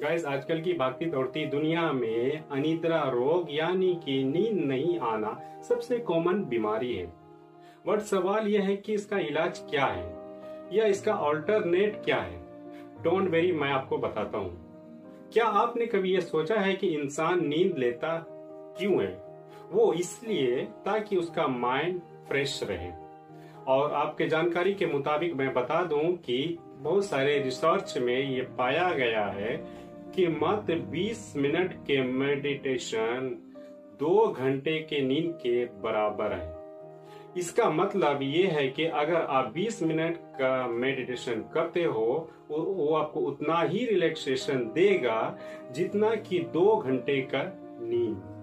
Guys आजकल की भागती दौड़ती दुनिया में अनिद्रा रोग यानी कि नींद नहीं आना सबसे कॉमन बीमारी है। बट सवाल यह है कि इसका इलाज क्या है? या इसका ऑल्टरनेट क्या है? डोंट वेरी मैं आपको बताता हूँ। क्या आपने कभी यह सोचा है कि इंसान नींद लेता क्यों है? वो इसलिए ताकि उसका माइंड फ्रेश रहे। और आपके जानकारी के मुताबिक मैं बता दूँ कि बहुत सारे रिसर्च में ये पाया गया है कि मात्र 20 मिनट के मेडिटेशन दो घंटे के नींद के बराबर है। इसका मतलब ये है कि अगर आप 20 मिनट का मेडिटेशन करते हो, वो आपको उतना ही रिलैक्सेशन देगा जितना कि दो घंटे का नींद।